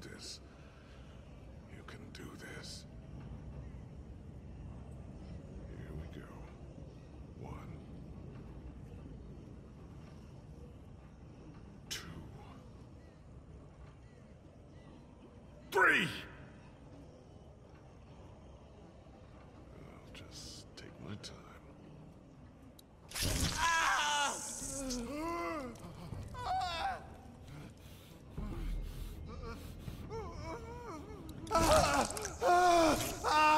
this. You can do this. Here we go. One. Two. Three! I'll just take my time. Ah! ah!